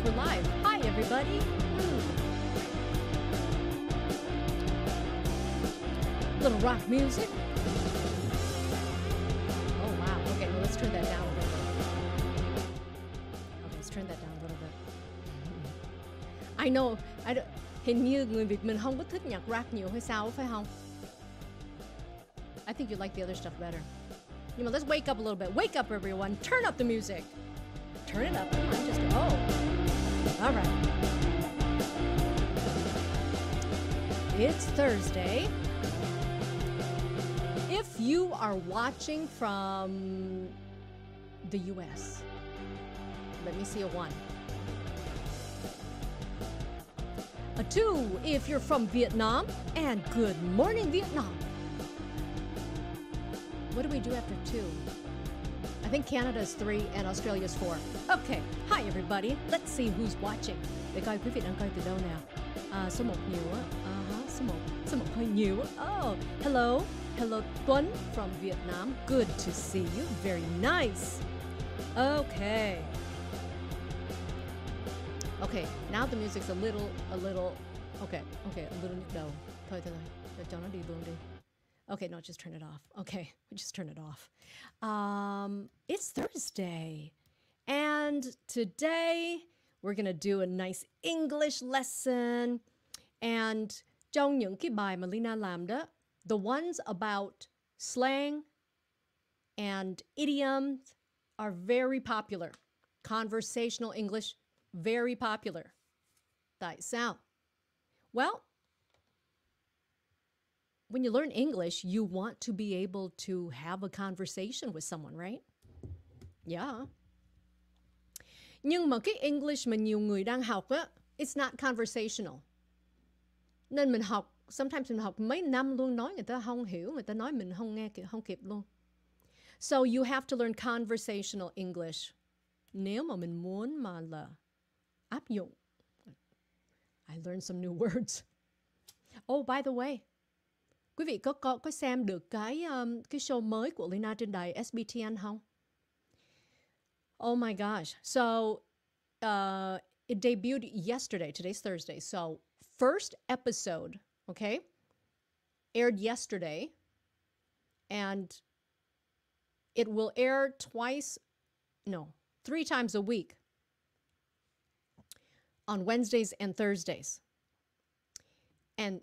think we're live. Hi, everybody. Hmm. Little rock music. Oh, wow. Okay, well, let's turn that down a little bit. Okay, let's turn that down a little bit. I know, I don't, hình như người Việt mình không có thích nhạc rock nhiều hay sao phải không? I think you like the other stuff better. You know, let's wake up a little bit. Wake up, everyone. Turn up the music. Turn it up. Come on, just oh. All right. It's Thursday. If you are watching from the US, let me see a one. A two if you're from Vietnam, and good morning, Vietnam. What do we do after two? I think Canada's three and Australia's four. Okay, hi everybody. Let's see who's watching. Để coi quý vị đang coi từ đâu nào. À, số 1 nhiều á. Uh-huh, số 1. Số 1 hơi. Oh, hello. Hello Tuấn from Vietnam. Good to see you. Very nice. Okay. Okay, now the music's a little, a little, okay, okay, a little thôi, thôi, cho nó đi luôn đi. Okay, no, just turn it off. Okay, we just turn it off. Um, it's Thursday, and today we're gonna do a nice English lesson. And trong những cái bài mà Leyna làm đó, the ones about slang and idioms are very popular. Conversational English, very popular. Tại sao? Well, when you learn English, you want to be able to have a conversation with someone, right? Yeah. Nhưng mà cái English mà nhiều người đang học á, it's not conversational. Nên mình học, sometimes mình học mấy năm luôn nói người ta không hiểu, người ta nói mình không nghe kịp, không kịp luôn. So you have to learn conversational English. Nếu mà mình muốn mà là áp dụng. I learned some new words. Oh, by the way, Quý vị có có có xem được cái um, cái show mới của Leyna trên đài SBTN không? Oh my gosh. So uh, it debuted yesterday. Today's Thursday. So first episode, okay, aired yesterday. And it will air twice, no, three times a week on Wednesdays and Thursdays. And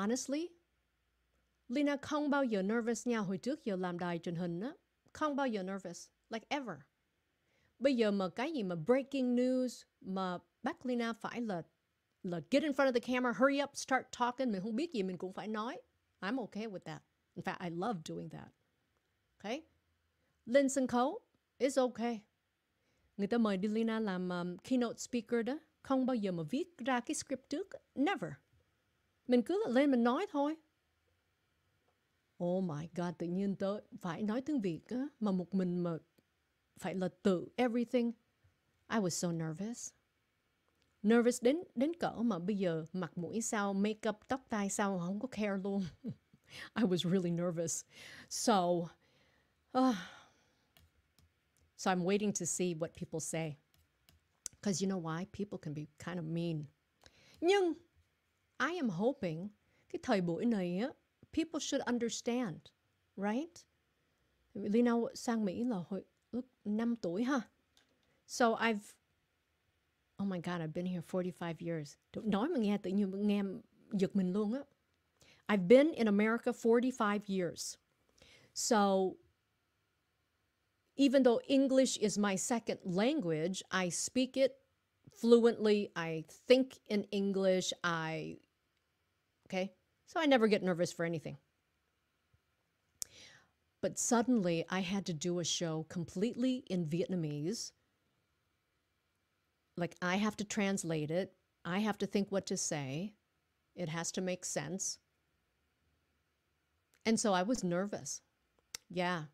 honestly, Lina không bao giờ nervous nha. Hồi trước giờ làm đài truyền hình á, không bao giờ nervous, like ever. Bây giờ mà cái gì mà breaking news mà bắt Lina phải là là get in front of the camera, hurry up, start talking, mình không biết gì mình cũng phải nói. I'm okay with that. In fact, I love doing that. Okay? Lên sân khấu, it's okay. Người ta mời đi Lina làm um, keynote speaker đó, không bao giờ mà viết ra cái script trước, never. Mình cứ lên mình nói thôi. Oh my God, tự nhiên tớ phải nói tiếng Việt á, mà một mình mà phải là tự everything. I was so nervous. Nervous đến đến cỡ mà bây giờ mặt mũi sao, make up, tóc tai sao không có care luôn. I was really nervous. So, uh, so I'm waiting to see what people say. Because you know why? People can be kind of mean. Nhưng I am hoping cái thời buổi này á, people should understand, right? Lina sang Mỹ là hồi lúc 5 tuổi ha. So I've Oh my God, I've been here 45 years. Nói mà nghe tự nhiên nghe giật mình luôn á. I've been in America 45 years. So even though English is my second language, I speak it fluently. I think in English. I Okay? So I never get nervous for anything. But suddenly I had to do a show completely in Vietnamese. Like I have to translate it, I have to think what to say, it has to make sense. And so I was nervous. Yeah.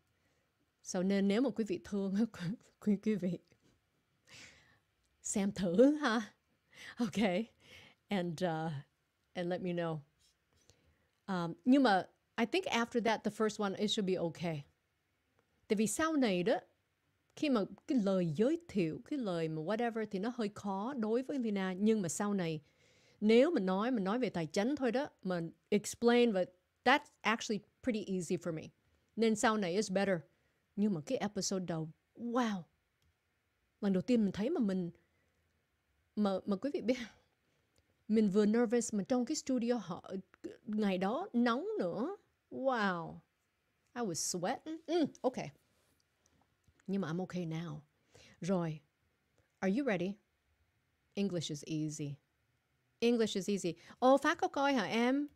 So nên nếu mà quý vị thương quý quý vị xem thử ha. Okay. And uh, and let me know. Um, nhưng mà I think after that, the first one, it should be okay. Tại vì sau này đó, khi mà cái lời giới thiệu cái lời mà whatever thì nó hơi khó đối với Lina nhưng mà sau này nếu mình nói mình nói về tài chính thôi đó mà explain và that's actually pretty easy for me nên sau này is better nhưng mà cái episode đầu wow lần đầu tiên mình thấy mà mình mà mà quý vị biết mình vừa nervous mà trong cái studio họ ngày đó nóng nữa. Wow. I was sweating mm, okay nhưng mà I'm okay now. Rồi are you ready? English is easy. English is easy. Ồ Phát có coi hả em?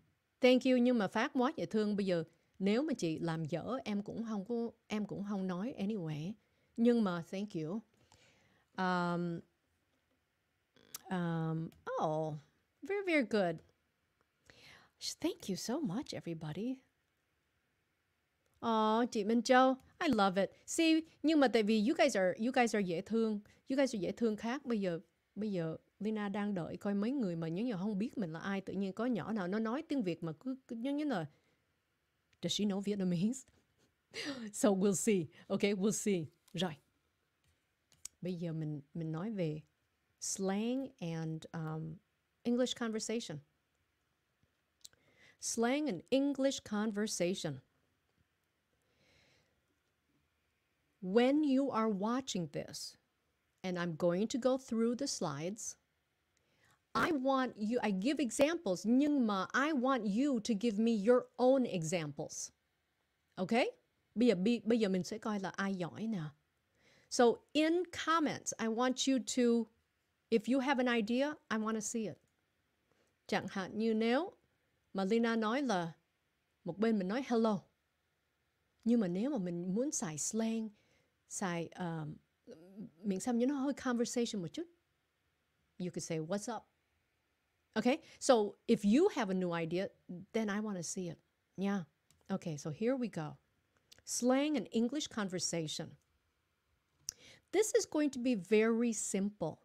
Thank you nhưng mà Phát quá dễ thương. Bây giờ nếu mà chị làm dở em cũng không có em cũng không nói anyway. Nhưng mà thank you. Um, um, oh very very good thank you so much everybody Oh, chị Minh Châu, I love it. See, nhưng mà tại vì you guys are you guys are dễ thương, you guys are dễ thương khác. Bây giờ bây giờ Lina đang đợi coi mấy người mà nhớ như không biết mình là ai tự nhiên có nhỏ nào nó nói tiếng Việt mà cứ, cứ nhớ nhớ là Does she know Vietnamese? so we'll see. Okay, we'll see. Rồi. Bây giờ mình mình nói về slang and um, English conversation. Slang and English conversation. When you are watching this, and I'm going to go through the slides, I want you, I give examples, nhưng mà I want you to give me your own examples. Okay? Bây giờ, bây giờ mình sẽ coi là ai giỏi nè. So in comments, I want you to, if you have an idea, I want to see it. Chẳng hạn như nếu mà Lina nói là một bên mình nói hello. Nhưng mà nếu mà mình muốn xài slang, xài uh, miệng xăm như nó hơi conversation một chút. You could say, what's up? Okay, so if you have a new idea, then I want to see it. Yeah. Okay, so here we go. Slang and English conversation. This is going to be very simple.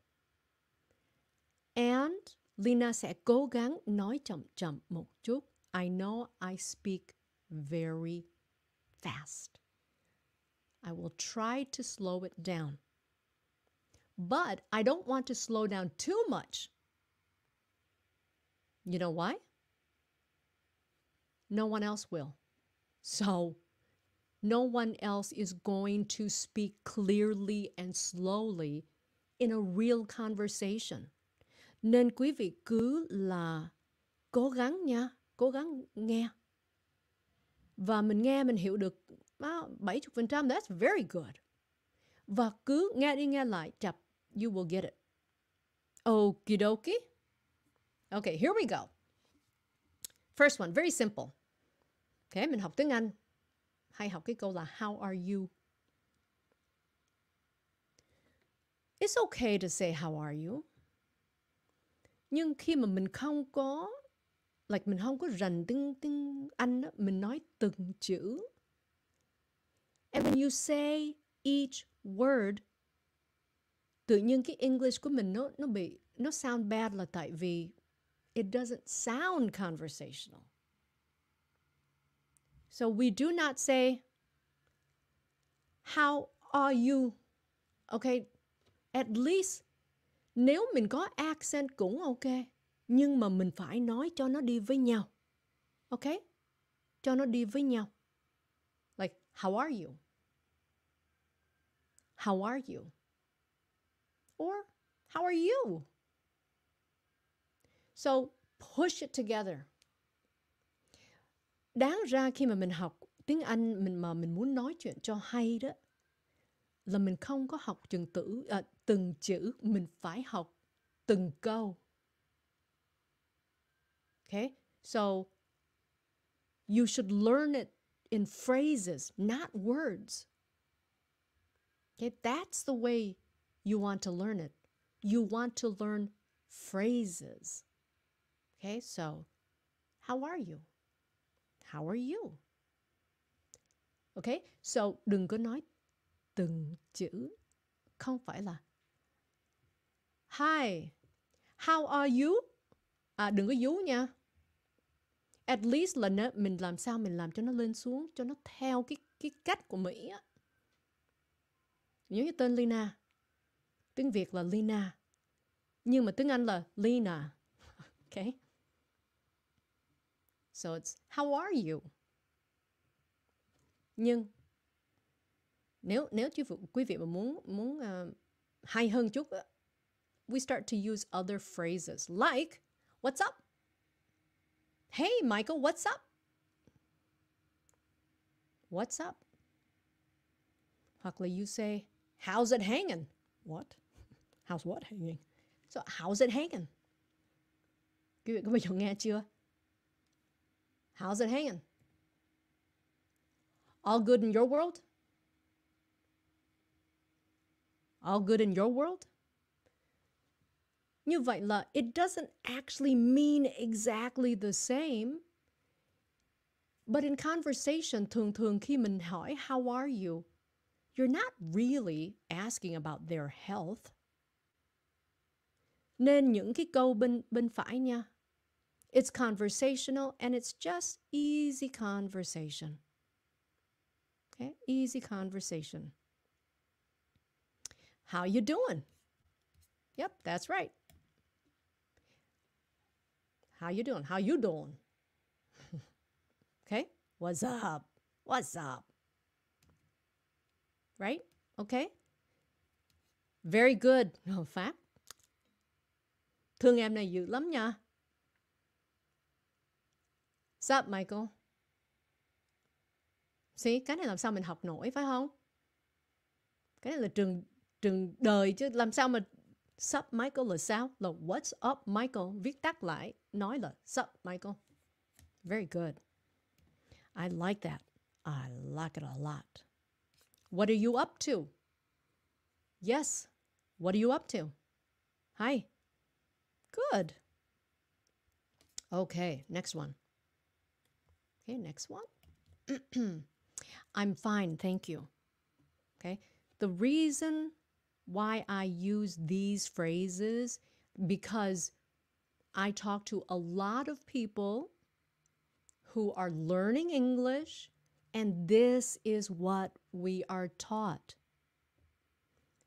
And Leyna sẽ cố gắng nói chậm chậm một chút. I know I speak very fast. I will try to slow it down. But I don't want to slow down too much you know why? No one else will. So, no one else is going to speak clearly and slowly in a real conversation. Nên quý vị cứ là cố gắng nha, cố gắng nghe. Và mình nghe mình hiểu được ah, 70%, that's very good. Và cứ nghe đi nghe lại, chập, you will get it. Okie dokie. Okay, here we go. First one, very simple. Okay, mình học tiếng Anh. Hay học cái câu là how are you? It's okay to say how are you. Nhưng khi mà mình không có like mình không có rành tiếng tiếng Anh đó, mình nói từng chữ. And when you say each word tự nhiên cái English của mình nó nó bị nó sound bad là tại vì it doesn't sound conversational. So we do not say, How are you? Okay, at least nếu mình có accent cũng ok, nhưng mà mình phải nói cho nó đi với nhau. ok Cho nó đi với nhau. Like, how are you? How are you? Or, how are you? So push it together. Đáng ra khi mà mình học tiếng Anh mình mà mình muốn nói chuyện cho hay đó là mình không có học trường tử à, từng chữ, mình phải học từng câu. Okay? So you should learn it in phrases, not words. Okay? That's the way you want to learn it. You want to learn phrases. Okay, so how are you? How are you? Okay, so đừng có nói từng chữ. Không phải là Hi, how are you? À, đừng có you nha. At least là nó, mình làm sao mình làm cho nó lên xuống, cho nó theo cái cái cách của Mỹ á. Giống như tên Lina. Tiếng Việt là Lina. Nhưng mà tiếng Anh là Lina. Okay? So it's how are you? Nhưng nếu nếu quý vị, mà muốn muốn uh, hay hơn chút á. We start to use other phrases like what's up? Hey Michael, what's up? What's up? Huckley, you say how's it hanging? What? How's what hanging? So how's it hanging? Quý vị có bao giờ nghe chưa? How's it hanging? All good in your world? All good in your world? Như vậy là it doesn't actually mean exactly the same. But in conversation, thường thường khi mình hỏi how are you, you're not really asking about their health. Nên những cái câu bên bên phải nha. It's conversational and it's just easy conversation. Okay? Easy conversation. How you doing? Yep, that's right. How you doing? How you doing? okay? What's up? What's up? Right? Okay? Very good. Oh, Pháp. Thương em này dữ lắm nha. Sup, Michael? See, cái này làm sao mình học nổi phải không? Cái này là trường trường đời chứ làm sao mà Sup Michael sao? Là what's up Michael? Viết tắt lại, nói là sup Michael. Very good. I like that. I like it a lot. What are you up to? Yes. What are you up to? Hi. Good. Okay, next one. Okay, next one. I'm fine, thank you. Okay, the reason why I use these phrases because I talk to a lot of people who are learning English, and this is what we are taught.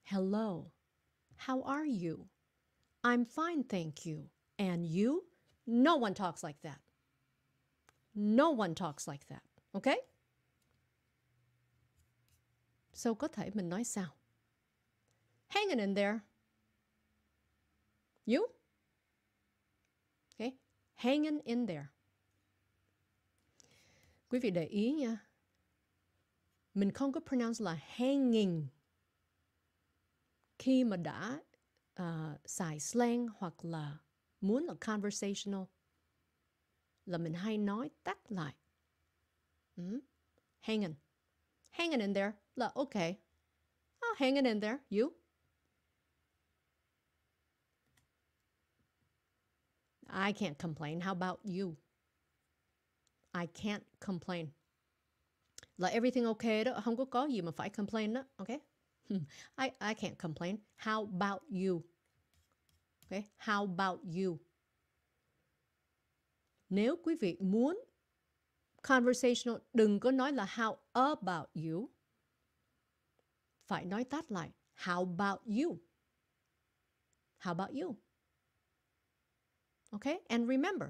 Hello, how are you? I'm fine, thank you. And you? No one talks like that. No one talks like that. Okay? So có thể mình nói sao? Hanging in there. You? Okay? Hanging in there. Quý vị để ý nha. Mình không có pronounce là hanging. Khi mà đã uh, xài slang hoặc là muốn là conversational là mình hay nói tắt lại. Mm? Hanging. Hanging in there là okay. Oh, hanging in there. You? I can't complain. How about you? I can't complain. Là everything okay đó, không có có gì mà phải complain đó, okay? I I can't complain. How about you? Okay? How about you? Nếu quý vị muốn conversational, đừng có nói là how about you. Phải nói tắt lại. How about you? How about you? Okay? And remember,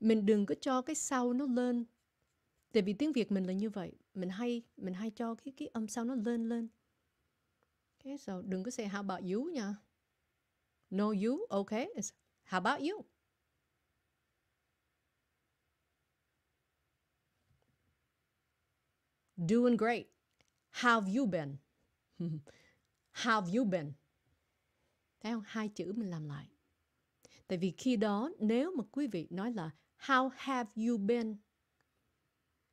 mình đừng có cho cái sau nó lên. Tại vì tiếng Việt mình là như vậy, mình hay mình hay cho cái cái âm sau nó lên lên. Okay, so đừng có say how about you nha. No you, okay? It's how about you? Doing great. How have you been? How have you been? Thấy không? Hai chữ mình làm lại. Tại vì khi đó nếu mà quý vị nói là How have you been?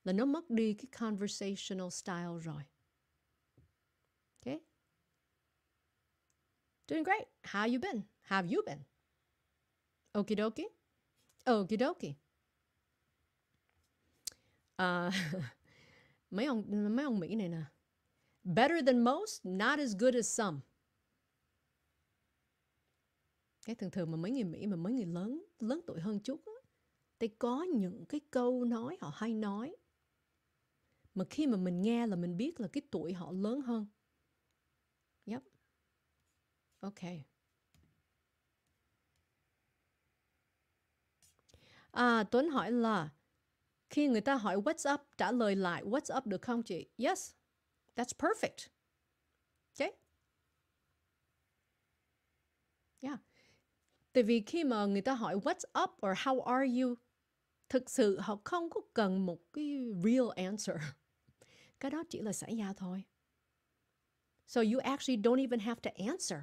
Là nó mất đi cái conversational style rồi. Okay? Doing great. How you been? Have you been? Okie dokie. Okie dokie. À, uh, mấy ông mấy ông Mỹ này nè. Better than most, not as good as some cái thường thường mà mấy người Mỹ mà mấy người lớn lớn tuổi hơn chút á, thì có những cái câu nói họ hay nói mà khi mà mình nghe là mình biết là cái tuổi họ lớn hơn yep okay À, Tuấn hỏi là khi người ta hỏi what's up, trả lời lại what's up được không chị? Yes, that's perfect. Okay? Yeah. Tại vì khi mà người ta hỏi what's up or how are you, thực sự họ không có cần một cái real answer. Cái đó chỉ là xảy ra thôi. So you actually don't even have to answer.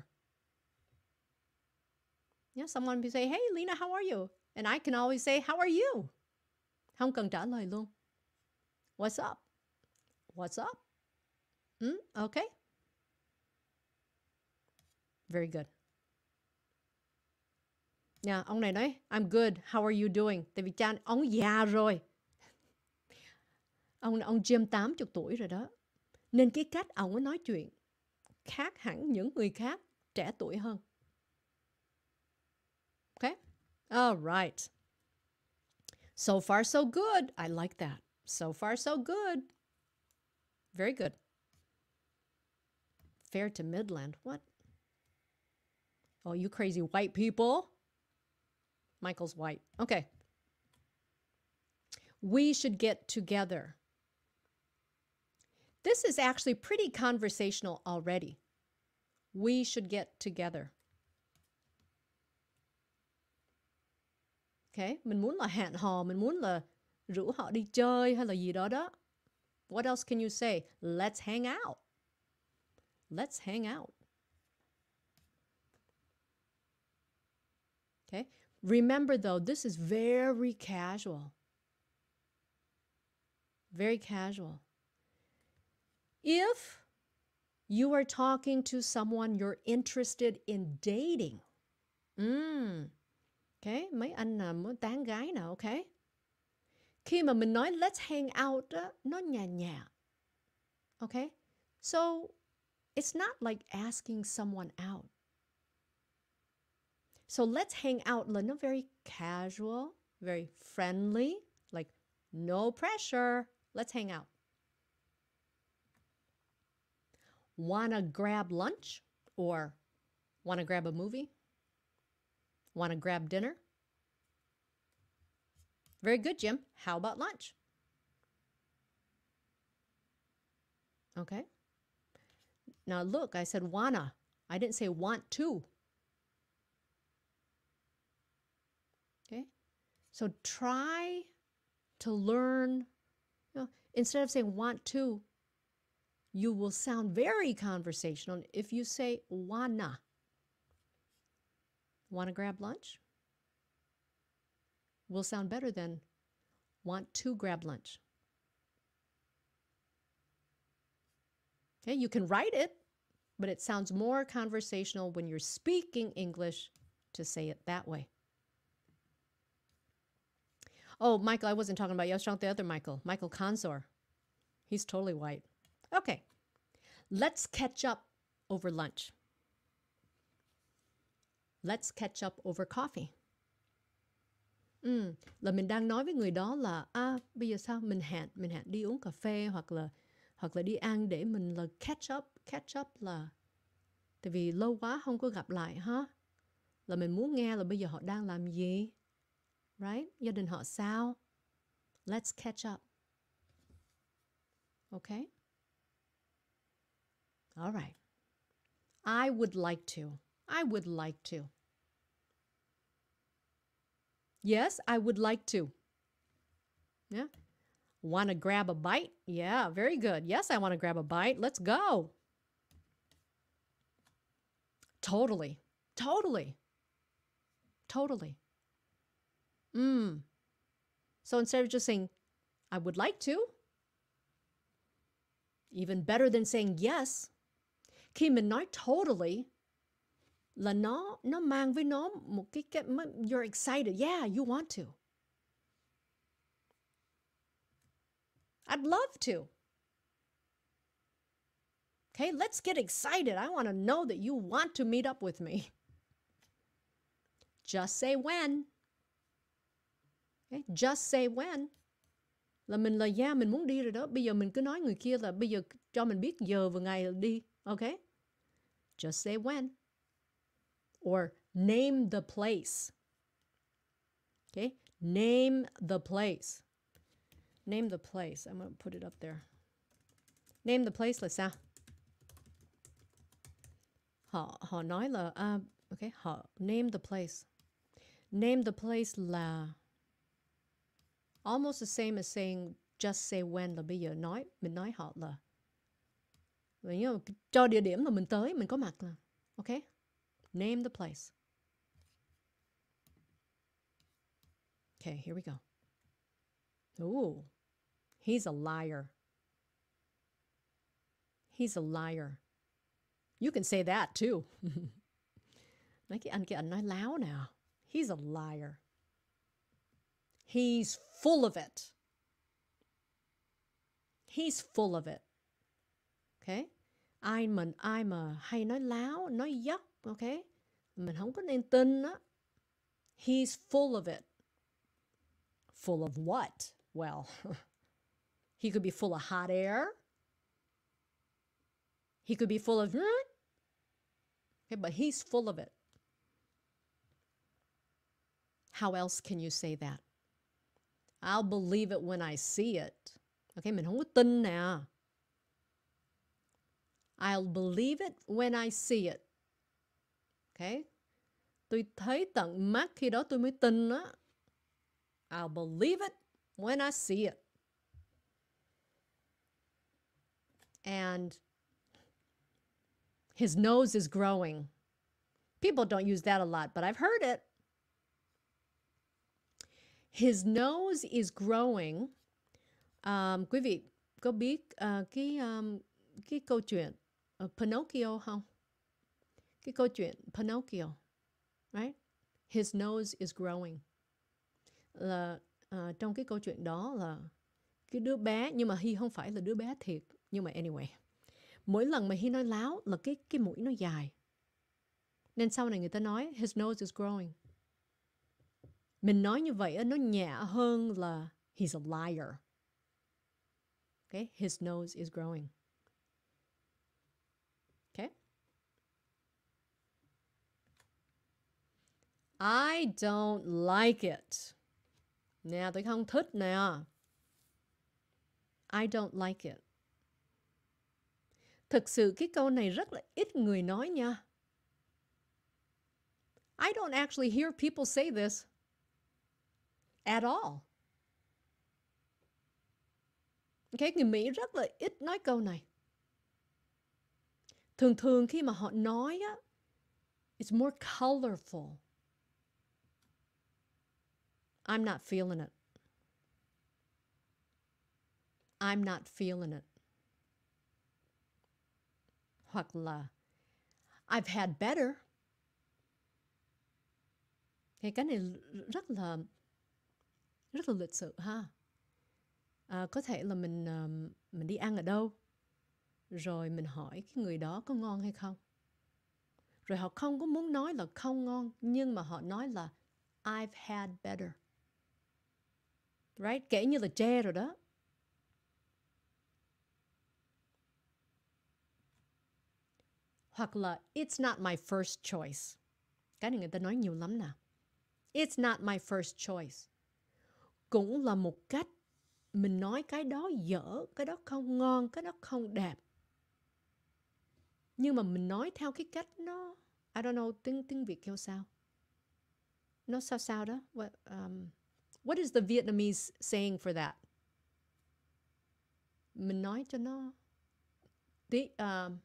Yeah, someone will say, hey, Lena, how are you? And I can always say, how are you? Không cần trả lời luôn. What's up? What's up? Mm, okay. Very good. Nha, ông này nói, I'm good, how are you doing? Tại vì cha ông già rồi. Ông ông Jim 80 tuổi rồi đó. Nên cái cách ông ấy nói chuyện khác hẳn những người khác trẻ tuổi hơn. Okay? All right. So far, so good. I like that. So far, so good. Very good. Fair to Midland. What? Oh, you crazy white people. Michael's white. Okay. We should get together. This is actually pretty conversational already. We should get together. Okay, mình muốn là hẹn hò, mình muốn là rủ họ đi chơi hay là gì đó đó. What else can you say? Let's hang out. Let's hang out. Okay? Remember though, this is very casual. Very casual. If you are talking to someone you're interested in dating, mm, okay, mấy anh muốn tán gái okay? Khi nói let's hang out nó nhạt nhạt. Okay? So, it's not like asking someone out. So let's hang out là nó very casual, very friendly, like no pressure. Let's hang out. Wanna grab lunch or wanna grab a movie? Wanna grab dinner? Very good, Jim. How about lunch? Okay. Now look, I said wanna. I didn't say want to. Okay. So try to learn, you know, instead of saying want to, you will sound very conversational if you say wanna. Wanna grab lunch? Will sound better than want to grab lunch. Okay, you can write it, but it sounds more conversational when you're speaking English to say it that way. Oh, Michael, I wasn't talking about you. I was talking about the other Michael, Michael Consor. He's totally white. Okay, let's catch up over lunch. Let's catch up over coffee. Ừ, là mình đang nói với người đó là à bây giờ sao mình hẹn mình hẹn đi uống cà phê hoặc là hoặc là đi ăn để mình là catch up catch up là tại vì lâu quá không có gặp lại ha là mình muốn nghe là bây giờ họ đang làm gì right gia đình họ sao let's catch up okay all right I would like to I would like to Yes, I would like to. Yeah. Want to grab a bite? Yeah, very good. Yes, I want to grab a bite. Let's go. Totally. Totally. Totally. Mm. So instead of just saying, I would like to, even better than saying yes, khi mình nói totally, là nó nó mang với nó một cái cái you're excited. Yeah you want to. I'd love to. Okay let's get excited. I want to know that you want to meet up with me. Just say when okay just say when. Là mình là yeah mình muốn đi rồi đó. Bây giờ mình cứ nói người kia là bây giờ cho mình biết giờ và ngày đi. Ok just say when. Or name the place. Okay? Name the place. Name the place. I'm going to put it up there. Name the place là sao? Họ họ nói là uh, okay họ name the place. Name the place là almost the same as saying just say when là bây giờ nói mình nói họ là. Vậy như cho địa điểm là mình tới mình có mặt là ok? Name the place. Okay here we go. Ooh, he's a liar. He's a liar. You can say that too. Nói cái anh kia anh nói láo nào. He's a liar. He's full of it. He's full of it. Okay? Ai mình ai mà hay nói láo, nói dốc, okay? Mình không có nên tin. He's full of it. Full of what? Well, he could be full of hot air. He could be full of hmm? okay, but he's full of it. How else can you say that? I'll believe it when I see it. Ok, mình không có tin nè. I'll believe it when I see it. Ok? Tôi thấy tận mắt khi đó tôi mới tin á. I'll believe it when I see it. And his nose is growing. People don't use that a lot, but I've heard it. His nose is growing. Um, quý vị có biết uh, cái um, cái câu chuyện uh, Pinocchio không? Cái câu chuyện Pinocchio, right? His nose is growing. Là uh, trong cái câu chuyện đó là cái đứa bé nhưng mà Hy không phải là đứa bé thiệt nhưng mà anyway mỗi lần mà Hy nói láo là cái cái mũi nó dài nên sau này người ta nói his nose is growing mình nói như vậy nó nhẹ hơn là he's a liar. Okay, his nose is growing. Okay. I don't like it. Nè, tôi không thích nè. I don't like it. Thực sự cái câu này rất là ít người nói nha. I don't actually hear people say this at all. Okay, người Mỹ rất là ít nói câu này. Thường thường khi mà họ nói á, it's more colorful. I'm not feeling it. I'm not feeling it. Hoặc là I've had better. Cái cái này rất là rất là lịch sự ha. À, có thể là mình uh, mình đi ăn ở đâu rồi mình hỏi cái người đó có ngon hay không. Rồi họ không có muốn nói là không ngon nhưng mà họ nói là I've had better. Right? Kể như là che rồi đó. Hoặc là it's not my first choice. Cái này người ta nói nhiều lắm nè. It's not my first choice cũng là một cách mình nói cái đó dở cái đó không ngon cái đó không đẹp. Nhưng mà mình nói theo cái cách nó I don't know tiếng tiếng Việt kêu sao? Nó sao sao đó? What, um, what is the Vietnamese saying for that? Mình nói cho nó the um,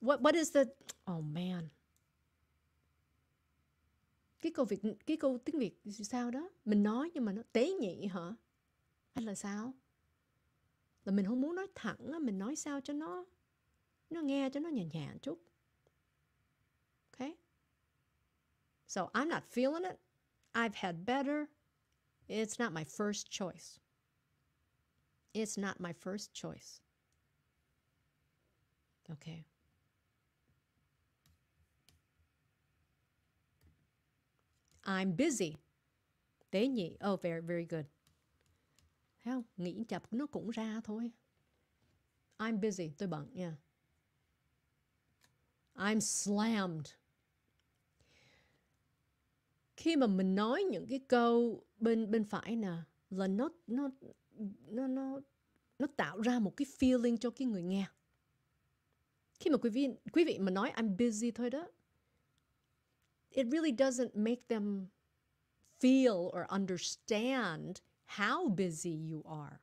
what what is the oh man cái câu việt cái câu tiếng việt sao đó? Mình nói nhưng mà nó tế nhị hả? Hay là sao? Là mình không muốn nói thẳng á, mình nói sao cho nó nó nghe cho nó nhẹ nhàng chút. Okay so, I'm not feeling it. I've had better. It's not my first choice. It's not my first choice. Okay I'm busy. Tế nhị. Oh, very, very good. Thấy không? Nghĩ chập nó cũng ra thôi. I'm busy. Tôi bận nha. I'm slammed. Khi mà mình nói những cái câu bên bên phải nè là nó nó nó nó nó tạo ra một cái feeling cho cái người nghe. Khi mà quý vị quý vị mà nói I'm busy thôi đó, it really doesn't make them feel or understand how busy you are.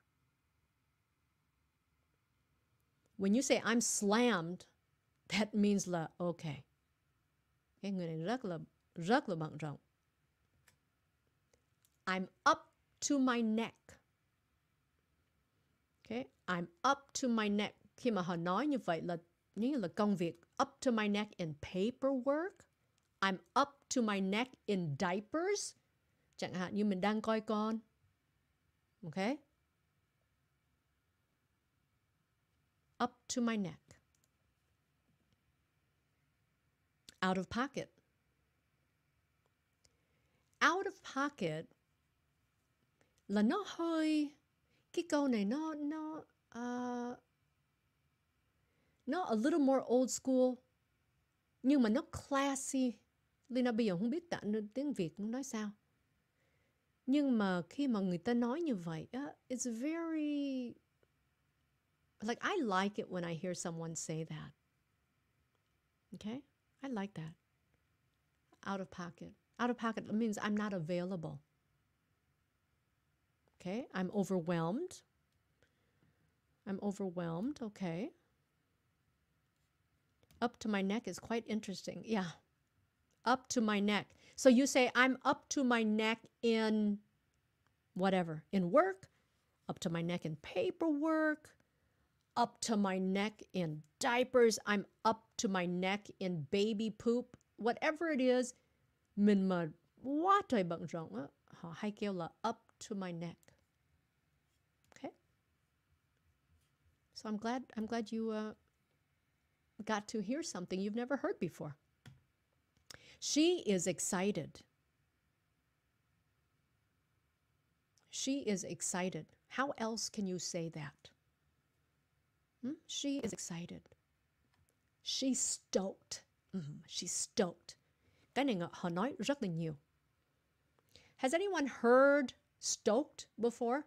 When you say I'm slammed, that means là okay. Cái người này rất là rất là bận rộn. I'm up to my neck. Okay, I'm up to my neck. Khi mà họ nói như vậy là như là công việc up to my neck in paperwork. I'm up to my neck in diapers. Chẳng hạn như mình đang coi con. Okay? Up to my neck. Out of pocket. Out of pocket là nó hơi cái câu này nó nó uh, nó a little more old school nhưng mà nó classy Leyna bây giờ không biết tặng tiếng Việt nó nói sao nhưng mà khi mà người ta nói như vậy uh, it's very like I like it when I hear someone say that okay I like that out of pocket out of pocket means I'm not available Okay, I'm overwhelmed. I'm overwhelmed. Okay. Up to my neck is quite interesting. Yeah. Up to my neck. So you say, I'm up to my neck in whatever, in work, up to my neck in paperwork, up to my neck in diapers, I'm up to my neck in baby poop, whatever it is, mình mà quá trời bận rộn họ hay kêu là up to my neck. Okay? So I'm glad I'm glad you uh, got to hear something you've never heard before. She is excited. She is excited. How else can you say that? Hmm? She is excited. She's stoked. Mm, she's stoked. Cái này họ nói rất. Has anyone heard stoked before?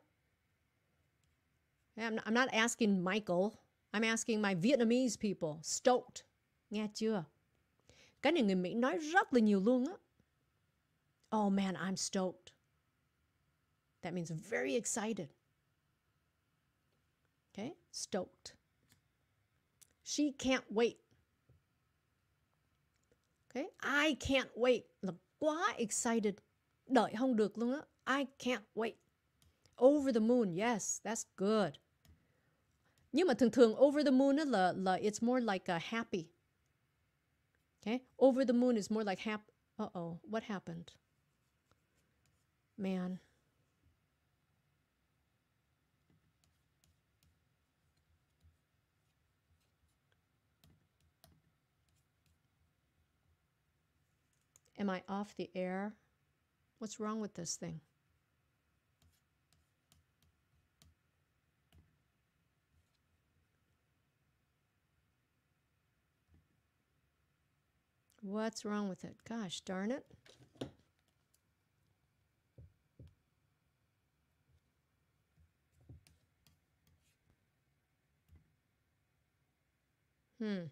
I'm, I'm not asking Michael. I'm asking my Vietnamese people. Stoked. Nghe chưa? Cái này người Mỹ nói rất là nhiều luôn á. Oh man, I'm stoked. That means very excited. Okay? Stoked. She can't wait. Okay? I can't wait là quá excited. Đợi không được luôn á. I can't wait. Over the moon. Yes, that's good. Nhưng mà thường thường over the moon là là it's more like a happy. Okay? Over the moon is more like happy. Uh-oh, what happened? Man. Am I off the air? What's wrong with this thing? What's wrong with it? Gosh darn it. Hmm.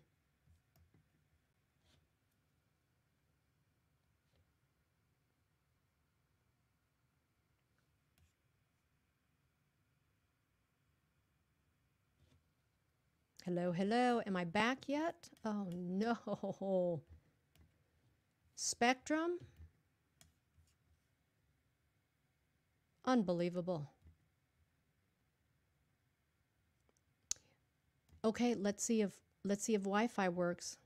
Hello, hello. Am I back yet? Oh no. Spectrum. Unbelievable. Okay, let's see if let's see if Wi-Fi works.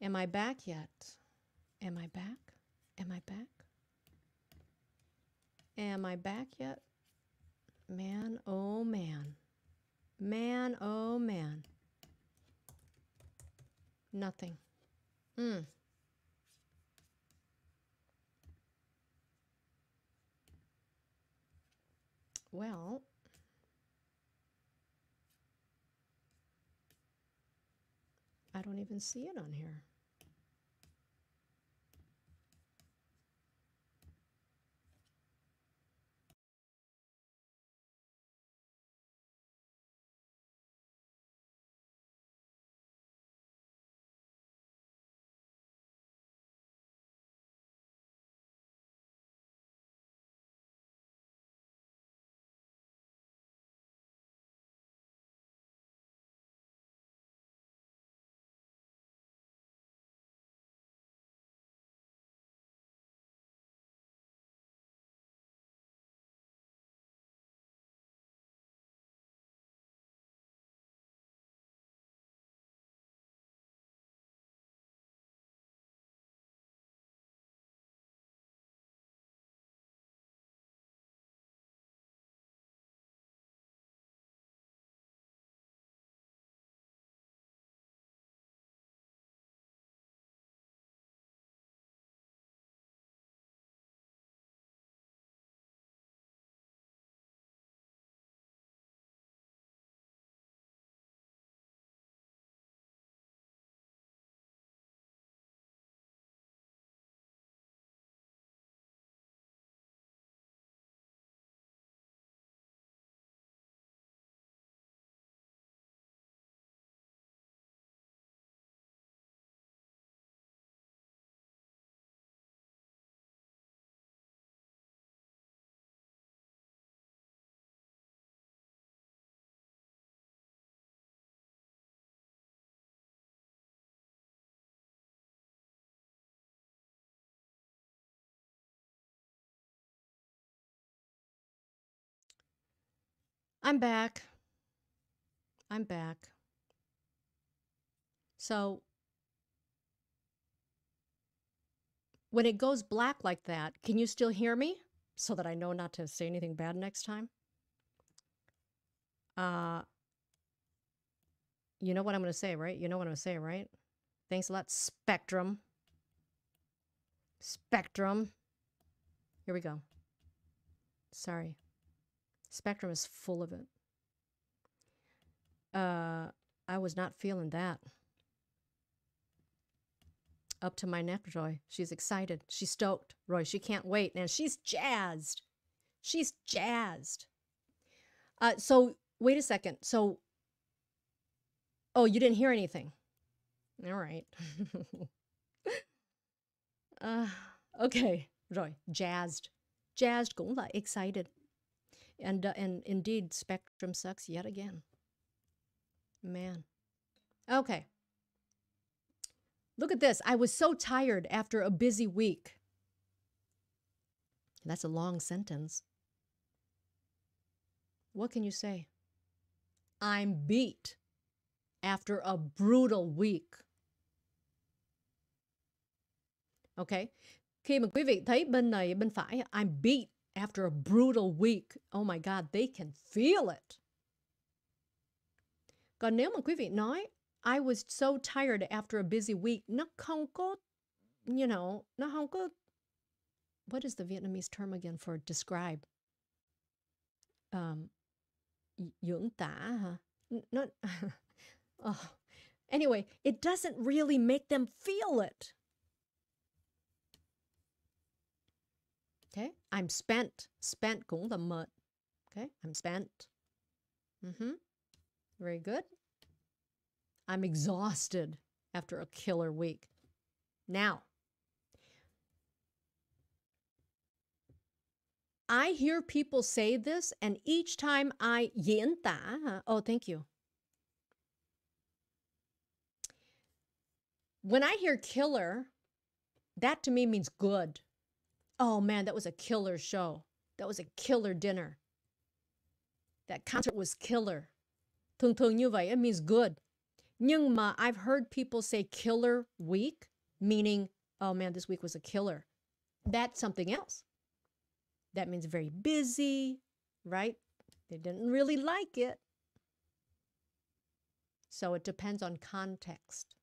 Am I back yet? Am I back? Am I back? Am I back yet? Man, oh man. Man, oh man. Nothing. Mm. Well, I don't even see it on here. I'm back. I'm back. So when it goes black like that, can you still hear me so that I know not to say anything bad next time? Uh, you know what I'm going to say, right? You know what I'm going to say, right? Thanks a lot, Spectrum. Spectrum. Here we go. Sorry. Spectrum is full of it. Uh, I was not feeling that. Up to my neck, Roy. She's excited. She's stoked, Roy. She can't wait. And she's jazzed. She's jazzed. Uh, so, wait a second. So, oh, you didn't hear anything. All right. uh, okay, Roy. Jazzed. Jazzed cũng là excited. And, uh, and indeed, Spectrum sucks yet again. Man. Okay. Look at this. I was so tired after a busy week. That's a long sentence. What can you say? I'm beat after a brutal week. Okay. Khi mà quý vị thấy bên này bên phải I'm beat after a brutal week. Oh my God, they can feel it. Còn nếu mà quý vị nói I was so tired after a busy week, nó không có, you know, nó không có, what is the Vietnamese term again for describe? Um, dưỡng tả? Not, oh. Anyway, it doesn't really make them feel it. Okay, I'm spent. Spent cũng là mệt. Okay, I'm spent. Mm-hmm. Very good. I'm exhausted after a killer week. Now, I hear people say this, and each time I tả, oh, thank you. When I hear killer, that to me means good. Oh man, that was a killer show. That was a killer dinner. That concert was killer. Thường thường như vậy, it means good. Nhưng mà I've heard people say killer week, meaning, oh man, this week was a killer. That's something else. That means very busy, right? They didn't really like it. So it depends on context.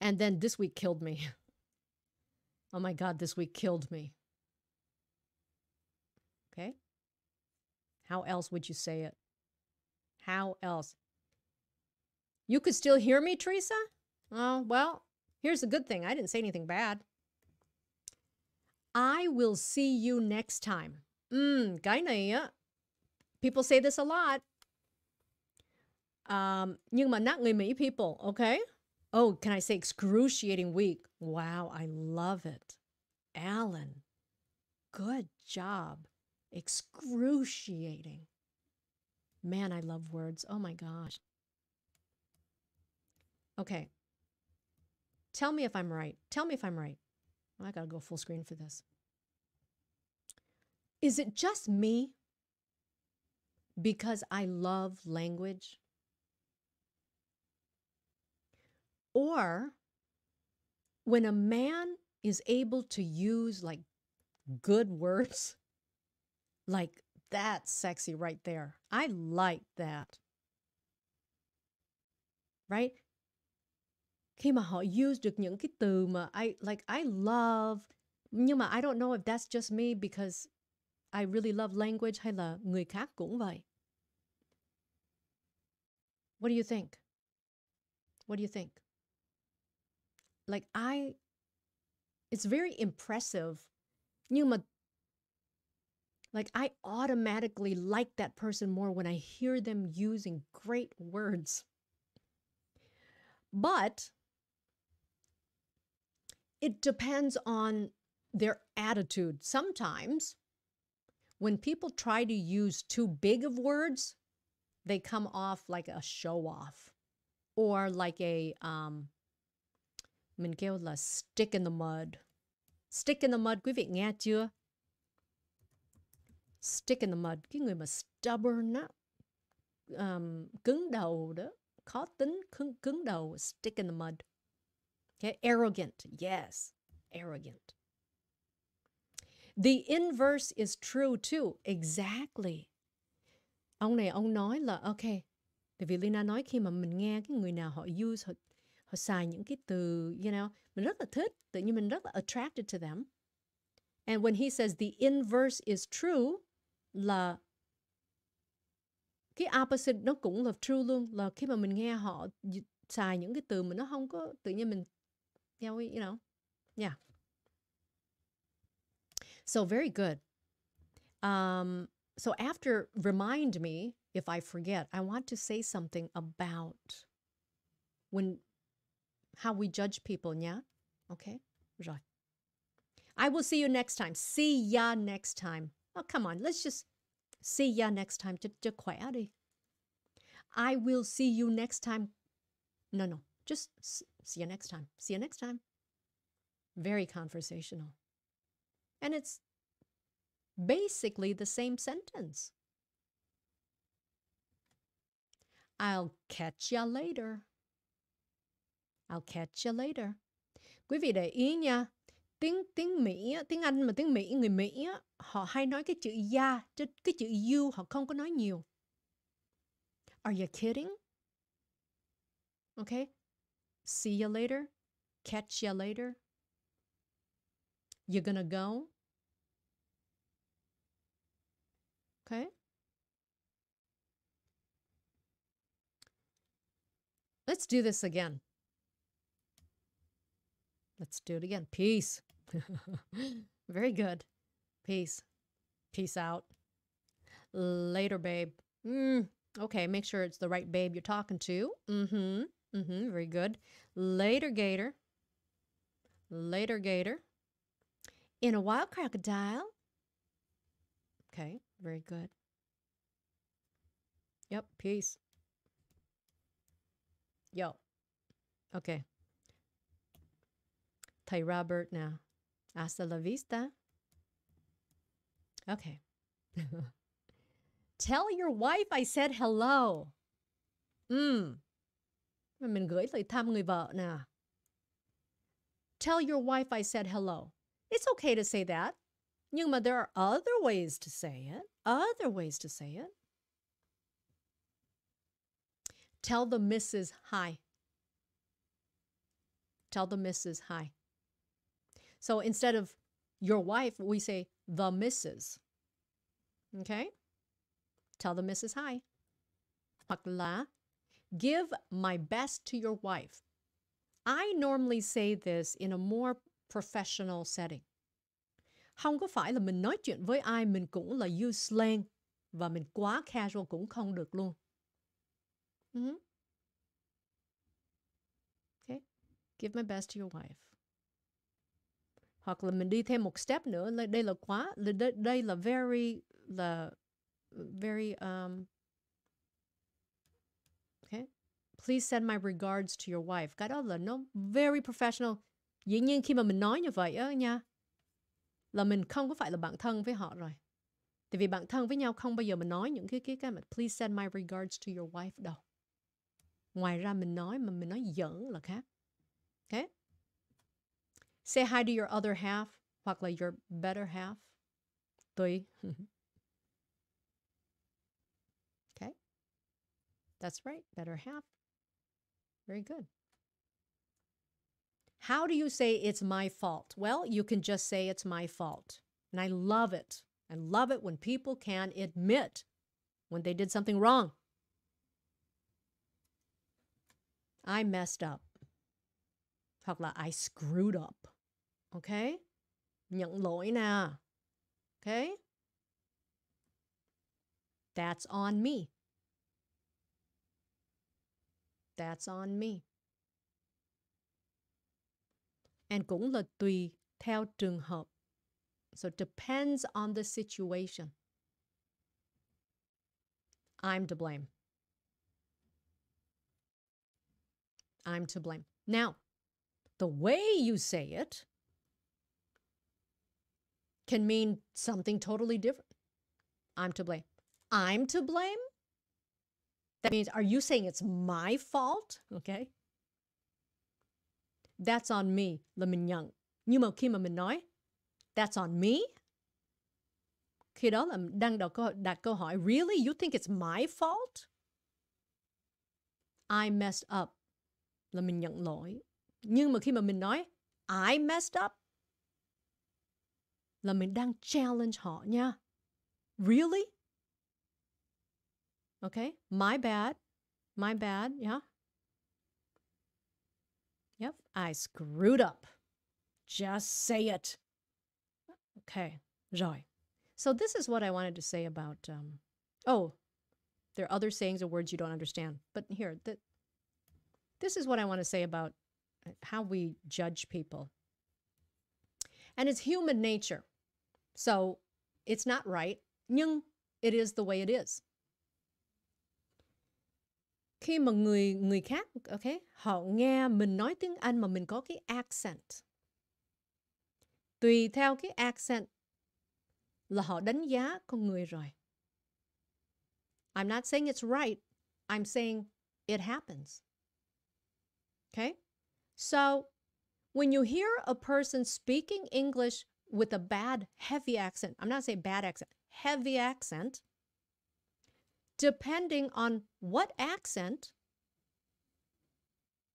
And then this week killed me. Oh my God, this week killed me. Okay? How else would you say it? How else? You could still hear me, Teresa? Oh, well, here's the good thing. I didn't say anything bad. I will see you next time. Mm, cái này people say this a lot. Um, nhưng mà not người Mỹ people, okay? Oh, can I say excruciating week? Wow, I love it. Alan, good job. Excruciating. Man, I love words. Oh my gosh. Okay. Tell me if I'm right. Tell me if I'm right. I got to go full screen for this. Is it just me because I love language? Or when a man is able to use like good words, like that's sexy right there. I like that. Right? Khi mà họ use được những cái từ mà I like I love nhưng mà I don't know if that's just me because I really love language hay là người khác cũng vậy. What do you think? What do you think? Like I it's very impressive. Nhưng mà like I automatically like that person more when I hear them using great words. But it depends on their attitude. Sometimes when people try to use too big of words, they come off like a show off or like a um mình kêu là stick in the mud. Stick in the mud quý vị nghe chưa? Stick in the mud, cái người mà stubborn á, um, cứng đầu đó, khó tính, cứng, cứng đầu, stick in the mud. Okay, arrogant, yes, arrogant. The inverse is true too, exactly. Ông này ông nói là ok, tại vì Lina nói khi mà mình nghe cái người nào họ use họ họ xài những cái từ, you know, mình rất là thích, tự nhiên mình rất là attracted to them. And when he says the inverse is true là cái opposite nó cũng là true luôn là khi mà mình nghe họ xài những cái từ mà nó không có tự nhiên mình yeah, we, you know, yeah. So very good. Um, so after remind me if I forget, I want to say something about when how we judge people yeah? Okay? Rồi. I will see you next time. See ya next time. Oh, come on. Let's just see ya next time. Khỏe đi. I will see you next time. No, no. Just see you next time. See you next time. Very conversational. And it's basically the same sentence. I'll catch ya later. I'll catch you later. Quý vị để ý nha, tiếng tiếng Mỹ, tiếng Anh mà tiếng Mỹ, người Mỹ họ hay nói cái chữ ya, chứ cái chữ you họ không có nói nhiều. Are you kidding? Okay. See you later. Catch you later. You're gonna go. Okay. Let's do this again. Let's do it again. Peace. Very good. Peace. Peace out. Later, babe. Mm, okay, make sure it's the right babe you're talking to. Mm-hmm. Mm-hmm. Very good. Later, gator. Later, gator. In a wild crocodile. Okay, very good. Yep, peace. Yo. Okay. Thầy Robert now. Hasta la vista. Okay. Tell your wife I said hello. Mm. Mình gửi lời thăm người vợ nè. Tell your wife I said hello. It's okay to say that. Nhưng mà there are other ways to say it. Other ways to say it. Tell the missus hi. Tell the missus hi. So instead of your wife, we say the missus. Okay? tell the missus hi. Hoặc là give my best to your wife. I normally say this in a more professional setting. Không có phải là mình nói chuyện với ai mình cũng là use slang và mình quá casual cũng không được luôn. Mm-hmm. Okay. Give my best to your wife. Hoặc là mình đi thêm một step nữa, là đây là quá, là đây, đây là very là very um okay. Please send my regards to your wife. Cái đó là nó very professional. Dĩ nhiên khi mà mình nói như vậy á nha, là mình không có phải là bạn thân với họ rồi. Tại vì bạn thân với nhau không bao giờ mình nói những cái cái cái mà please send my regards to your wife đâu. Ngoài ra mình nói mà mình nói giỡn là khác. Okay? Say hi to your other half hoặc là your better half. Tùy. okay? That's right. Better half. Very good. How do you say it's my fault? Well, you can just say it's my fault. And I love it. I love it when people can admit when they did something wrong. I messed up. Hoặc là I screwed up. Okay? Nhận lỗi nè. Okay? That's on me. That's on me. And cũng là tùy theo trường hợp. So it depends on the situation. I'm to blame. I'm to blame. Now, the way you say it can mean something totally different. I'm to blame. I'm to blame? That means, are you saying it's my fault? Okay. That's on me là mình nhận. Nhưng mà khi mà mình nói that's on me, khi đó là đang đặt câu, đặt câu hỏi really you think it's my fault? I messed up là mình nhận lỗi. Nhưng mà khi mà mình nói I messed up là mình đang challenge họ nha. Really? Okay, my bad. My bad, yeah. Yep, I screwed up. Just say it. Okay, rồi. So this is what I wanted to say about. Um, oh, there are other sayings or words you don't understand, but here, this is what I want to say about uh, how we judge people. And it's human nature. So it's not right, nhưng it is the way it is. Khi mà người người khác, okay, họ nghe mình nói tiếng Anh mà mình có cái accent. Tùy theo cái accent là họ đánh giá con người rồi. I'm not saying it's right. I'm saying it happens. Okay? So, when you hear a person speaking English with a bad, heavy accent, I'm not saying bad accent, heavy accent, depending on what accent,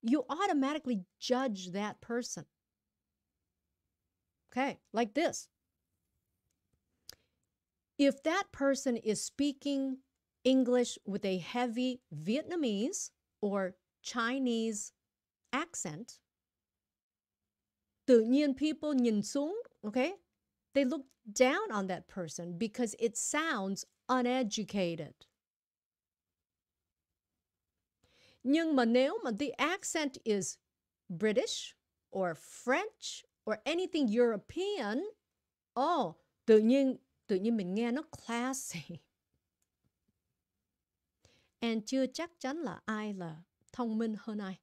you automatically judge that person. Okay, like this. If that person is speaking English with a heavy Vietnamese or Chinese accent, tự nhiên people nhìn xuống, okay? They look down on that person because it sounds uneducated. Nhưng mà nếu mà the accent is British or French or anything European, oh, tự nhiên tự nhiên mình nghe nó classy. And chưa chắc chắn là ai là thông minh hơn ai.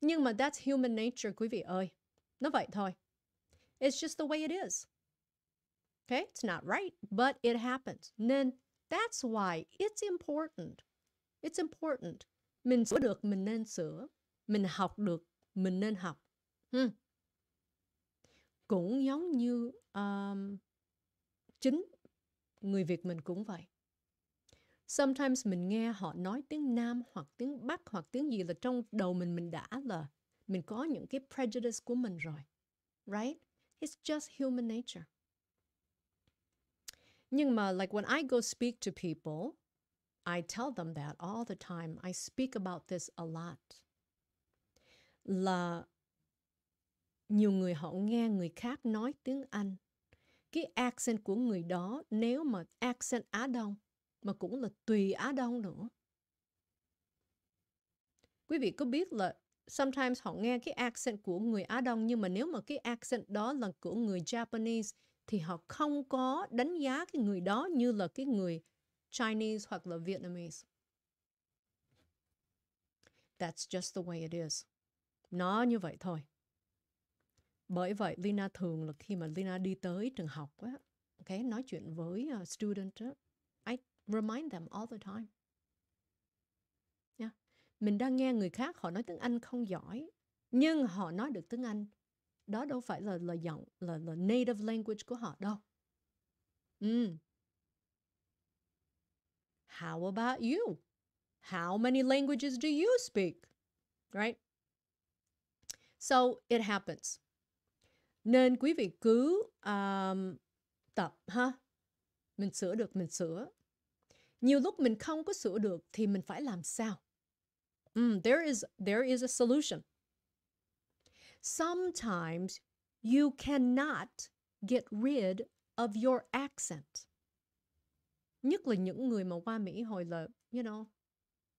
Nhưng mà that's human nature quý vị ơi. Nó vậy thôi. It's just the way it is. Okay? It's not right, but it happens. Nên that's why it's important. It's important. Mình sửa được, mình nên sửa. Mình học được, mình nên học. Hmm. Cũng giống như um, chính người Việt mình cũng vậy. Sometimes mình nghe họ nói tiếng Nam hoặc tiếng Bắc hoặc tiếng gì là trong đầu mình mình đã là mình có những cái prejudice của mình rồi. Right? It's just human nature. Nhưng mà like when I go speak to people, I tell them that all the time. I speak about this a lot. Là nhiều người họ nghe người khác nói tiếng Anh. Cái accent của người đó nếu mà accent Á Đông mà cũng là tùy Á Đông nữa. Quý vị có biết là sometimes họ nghe cái accent của người Á Đông nhưng mà nếu mà cái accent đó là của người Japanese thì họ không có đánh giá cái người đó như là cái người Chinese hoặc là Vietnamese. That's just the way it is. Nó như vậy thôi. Bởi vậy Lina thường là khi mà Lina đi tới trường học á, okay, nói chuyện với uh, student á, I remind them all the time. Mình đang nghe người khác họ nói tiếng Anh không giỏi, nhưng họ nói được tiếng Anh. Đó đâu phải là là giọng là là native language của họ đâu. Mm. How about you? How many languages do you speak? Right? So it happens. Nên quý vị cứ um, tập ha. Mình sửa được mình sửa. Nhiều lúc mình không có sửa được thì mình phải làm sao? Mm, there is there is a solution. Sometimes you cannot get rid of your accent. Nhất là những người mà qua Mỹ hồi là, you know,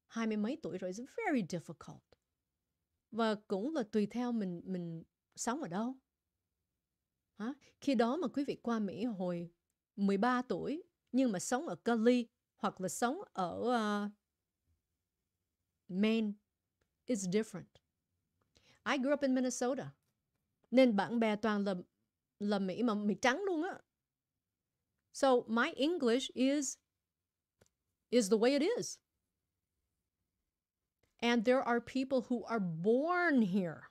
hai mươi mấy tuổi rồi, it's very difficult. Và cũng là tùy theo mình mình sống ở đâu. Hả? Khi đó mà quý vị qua Mỹ hồi 13 tuổi nhưng mà sống ở Cali hoặc là sống ở uh, Maine is different. I grew up in Minnesota. Nên bạn bè toàn là là Mỹ mà Mỹ trắng luôn á. So my English is is the way it is. And there are people who are born here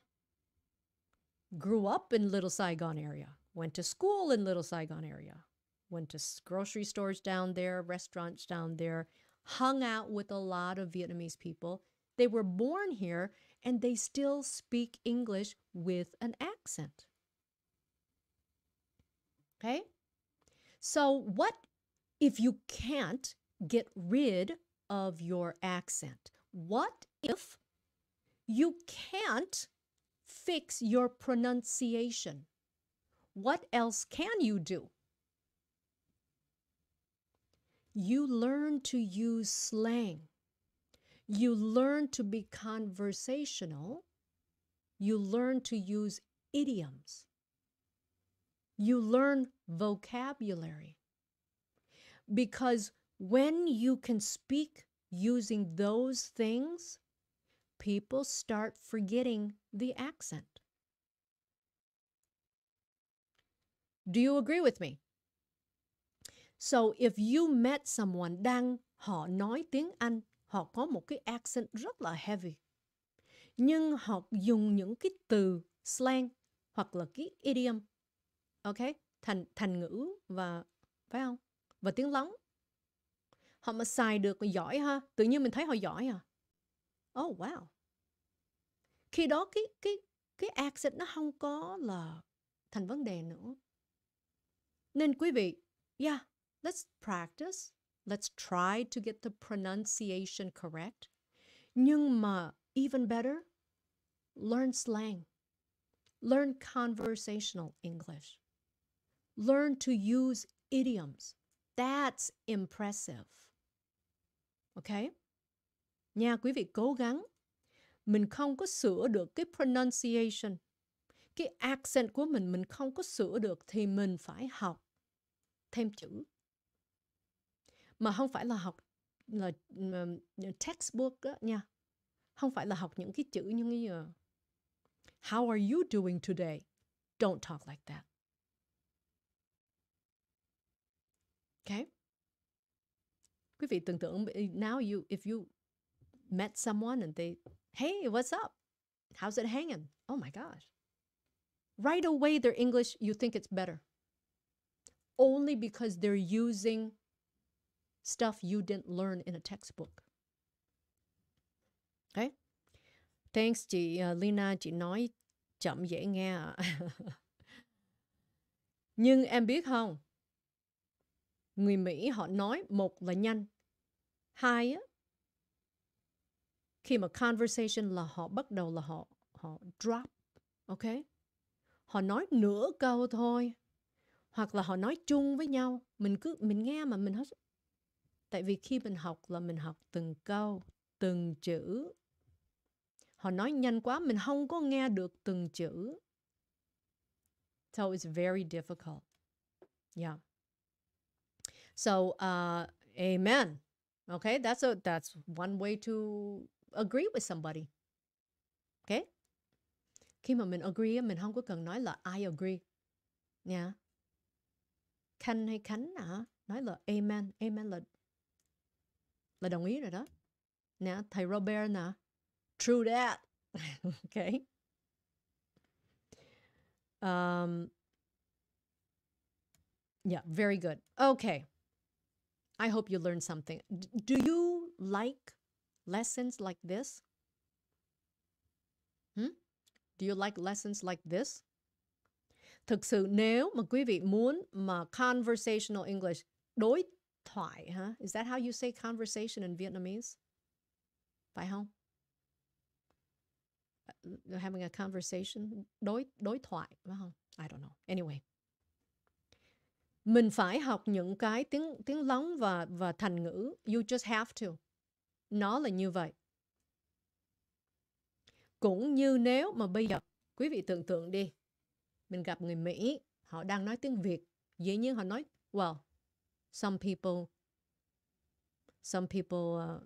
grew up in Little Saigon area, went to school in Little Saigon area, went to grocery stores down there, restaurants down there, hung out with a lot of Vietnamese people. They were born here and they still speak English with an accent. Okay? So, what if you can't get rid of your accent? What if you can't fix your pronunciation. What else can you do? You learn to use slang. You learn to be conversational. You learn to use idioms. You learn vocabulary. Because when you can speak using those things, people start forgetting the accent. Do you agree with me? So if you met someone đang họ nói tiếng Anh, họ có một cái accent rất là heavy. Nhưng họ dùng những cái từ slang hoặc là cái idiom, ok, thành thành ngữ và phải không? Và tiếng lóng. Họ mà xài được giỏi ha, tự nhiên mình thấy họ giỏi à. Oh wow. Khi đó cái cái cái accent nó không có là thành vấn đề nữa. Nên quý vị, yeah, let's practice. Let's try to get the pronunciation correct. Nhưng mà even better, learn slang. Learn conversational English. Learn to use idioms. That's impressive. Okay? Nha quý vị cố gắng. Mình không có sửa được cái pronunciation. Cái accent của mình mình không có sửa được thì mình phải học thêm chữ. Mà không phải là học là uh, textbook đó nha. Không phải là học những cái chữ như như ờ, How are you doing today? Don't talk like that. Okay? Quý vị tưởng tượng now you if you met someone and they, hey, what's up? How's it hanging? Oh my gosh. Right away, their English, you think it's better. Only because they're using stuff you didn't learn in a textbook. Okay? Thanks chị uh, Lina, chị nói chậm dễ nghe. Nhưng em biết không? người Mỹ họ nói một là nhanh, hai á khi mà conversation là họ bắt đầu là họ họ drop, ok? Họ nói nửa câu thôi, hoặc là họ nói chung với nhau, mình cứ mình nghe mà mình hết. Tại vì khi mình học là mình học từng câu, từng chữ. Họ nói nhanh quá, mình không có nghe được từng chữ. So it's very difficult. Yeah. So, uh, amen. Okay, that's a that's one way to agree with somebody. Okay? Khi mà mình agree, mình không có cần nói là I agree. Nha. Yeah. Khanh hay Khánh hả? Nói là amen. Amen là là đồng ý rồi đó. Nè, thầy Robert nè. True that. okay. Um, yeah, very good. Okay. I hope you learned something. D- do you like lessons like this? Hmm? Do you like lessons like this? Thực sự nếu mà quý vị muốn mà conversational English đối thoại hả? Is that how you say conversation in Vietnamese? Phải không? Ờ, having a conversation đối đối thoại phải không? I don't know. Anyway. Mình phải học những cái tiếng tiếng lóng và và thành ngữ. You just have to. Nó là như vậy. Cũng như nếu mà bây giờ quý vị tưởng tượng đi, mình gặp người Mỹ, họ đang nói tiếng Việt, dĩ nhiên họ nói, well, some people some people uh,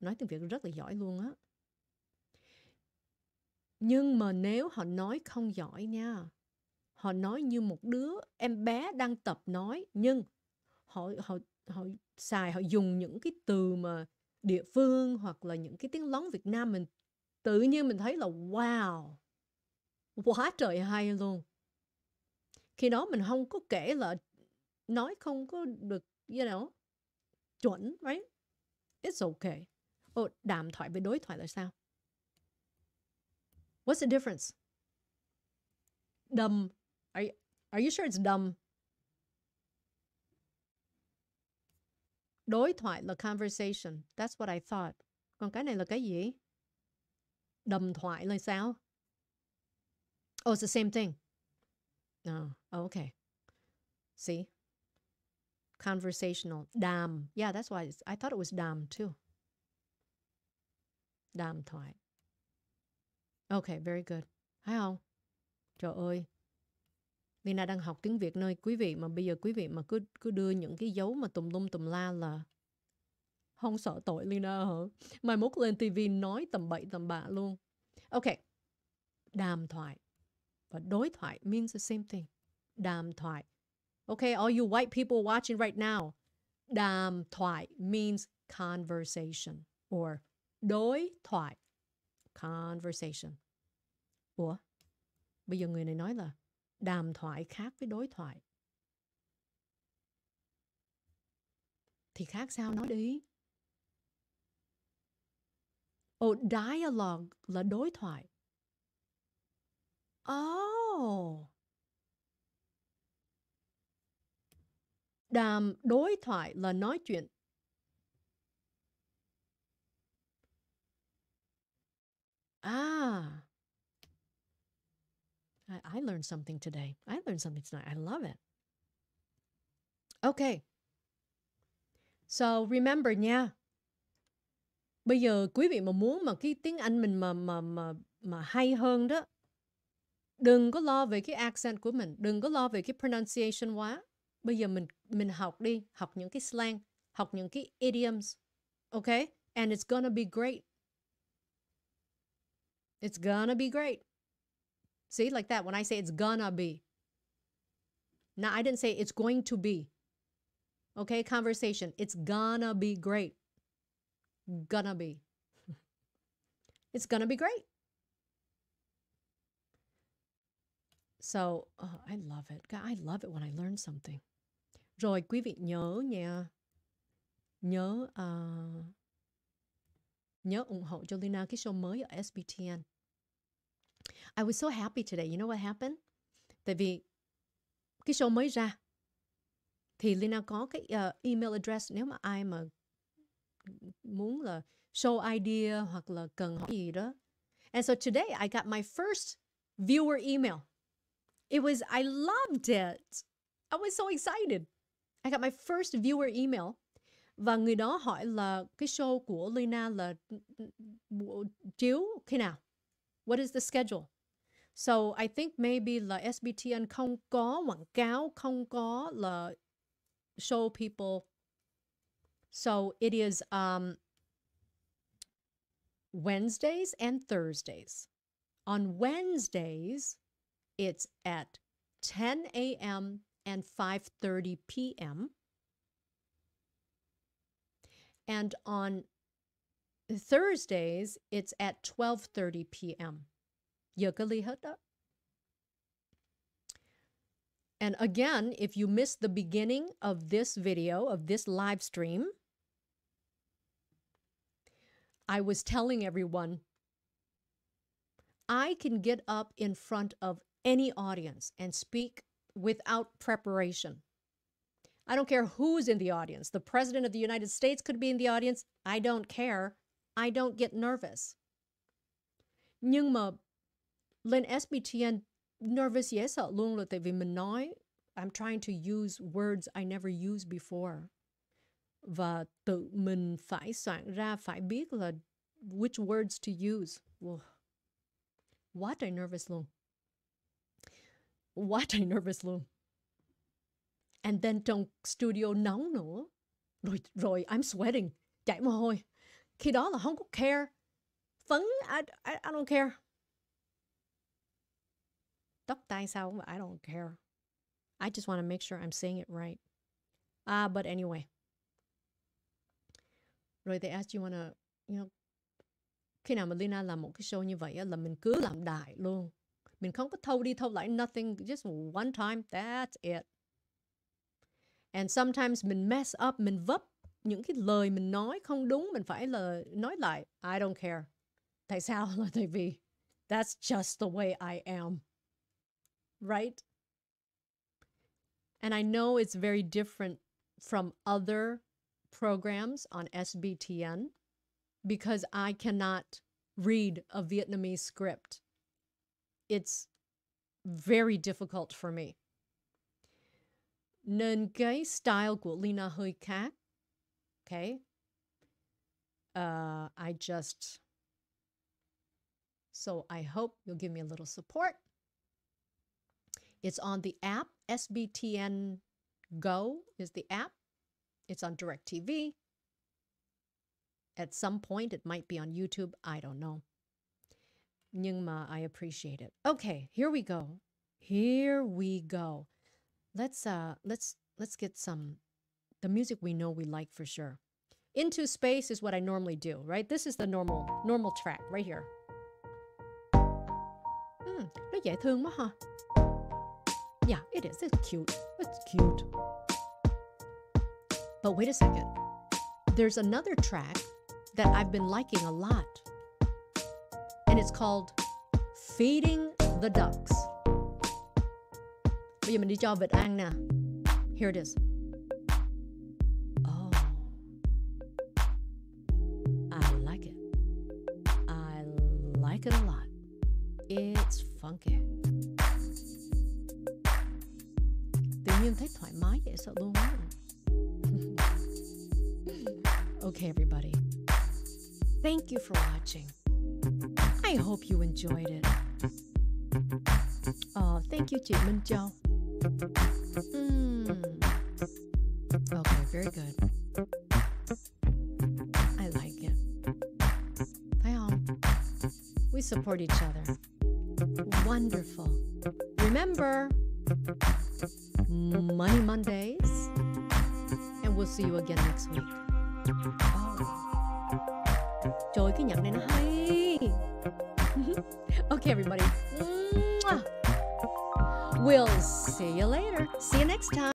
nói tiếng Việt rất là giỏi luôn á. Nhưng mà nếu họ nói không giỏi nha, họ nói như một đứa em bé đang tập nói nhưng họ họ họ xài họ dùng những cái từ mà địa phương hoặc là những cái tiếng lóng Việt Nam mình tự nhiên mình thấy là wow quá trời hay luôn khi đó mình không có kể là nói không có được you know chuẩn right? It's okay. Ồ, đàm thoại với đối thoại là sao? What's the difference? Dumb are you, are you sure it's dumb đối thoại là conversation. That's what I thought. Còn cái này là cái gì? Đầm thoại là sao? Oh it's the same thing. Oh okay. See? Conversational. Đàm. Yeah, that's why I thought it was đàm too. Đàm thoại. Okay, very good. Thấy không? Trời ơi. Lina đang học tiếng Việt nơi quý vị mà bây giờ quý vị mà cứ cứ đưa những cái dấu mà tùm lum tùm la là không sợ tội Lina hả? Mai mốt lên TV nói tầm bậy tầm bạ luôn. Okay. Đàm thoại và đối thoại means the same thing. Đàm thoại Okay, all you white people watching right now, đàm thoại means conversation or đối thoại, conversation. Ủa, bây giờ người này nói là đàm thoại khác với đối thoại. Thì khác sao nói đi? Oh, dialogue là đối thoại. Oh, đàm đối thoại là nói chuyện ah I, I learned something today. I learned something tonight. I love it. Okay. So remember nha. Bây giờ quý vị mà muốn mà cái tiếng Anh mình mà mà mà mà hay hơn đó, đừng có lo về cái accent của mình, đừng có lo về cái pronunciation quá bây giờ mình mình học đi, học những cái slang, học những cái idioms. Okay? And it's gonna be great. It's gonna be great. See, like that. When I say it's gonna be. Now, I didn't say it's going to be. Okay, conversation. It's gonna be great. Gonna be. it's gonna be great. So, oh, I love it. I love it when I learn something. Rồi quý vị nhớ nha. Nhớ uh, nhớ ủng hộ cho Lina cái show mới ở SBTN. I was so happy today. You know what happened? Tại vì cái show mới ra thì Lina có cái uh, email address nếu mà ai mà muốn là show idea hoặc là cần hỏi gì đó. And so today I got my first viewer email. It was I loved it. I was so excited. I got my first viewer email và người đó hỏi là cái show của Leyna là chiếu khi nào? What is the schedule? So I think maybe là SBTN không có quảng cáo, không có là show people. So it is um, Wednesdays and Thursdays. On Wednesdays, it's at 10 a.m. and 5:30 p.m. And on Thursdays, it's at 12:30 p.m. And again, if you missed the beginning of this video, of this live stream, I was telling everyone I can get up in front of any audience and speak without preparation. I don't care who's in the audience. The President of the United States could be in the audience. I don't care. I don't get nervous. Nhưng mà lên SBTN nervous dễ sợ luôn là tại vì mình nói I'm trying to use words I never used before. Và tự mình phải soạn ra, phải biết là which words to use. Wow. Quá nervous luôn. Quá trời nervous luôn. And then trong studio nóng nữa. Rồi, rồi I'm sweating. Chảy mồ hôi. Khi đó là không có care. Phấn, I, I, I don't care. Tóc tai sao mà I don't care. I just want to make sure I'm saying it right. Ah, uh, but anyway. Rồi they asked you wanna, you know, khi nào mà Lina làm một cái show như vậy là mình cứ làm đại luôn. Mình không có thâu đi thâu lại nothing, just one time, that's it. And sometimes mình mess up, mình vấp những cái lời mình nói không đúng, mình phải là nói lại. I don't care. Tại sao? Là tại vì that's just the way I am. Right? And I know it's very different from other programs on SBTN because I cannot read a Vietnamese script. It's very difficult for me. Nên cái style của Leyna hơi khác. Okay. Uh, I just, so I hope you'll give me a little support. It's on the app. SBTN Go is the app. It's on DirecTV. At some point, it might be on YouTube. I don't know. Nhưng mà I appreciate it. Okay, here we go. Here we go. Let's uh let's let's get some the music we know we like for sure. Into space is what I normally do, right? This is the normal normal track right here. Hmm, nó dễ thương quá ha. Yeah, it is. It's cute. It's cute. But wait a second. There's another track that I've been liking a lot. It's called Feeding the Ducks. Bây giờ mình đi cho vịt ăn nè. Here it is. Oh. I like it. I like it a lot. It's funky. Tự nhiên thấy thoải mái dễ sợ luôn okay, everybody. Thank you for watching. I hope you enjoyed it. Oh, thank you, chị Minh Châu. Mm. Okay, very good. I like it. We support each other. Wonderful. Remember, Money Mondays, and we'll see you again next week. Oh. Trời cái nhận này nó hay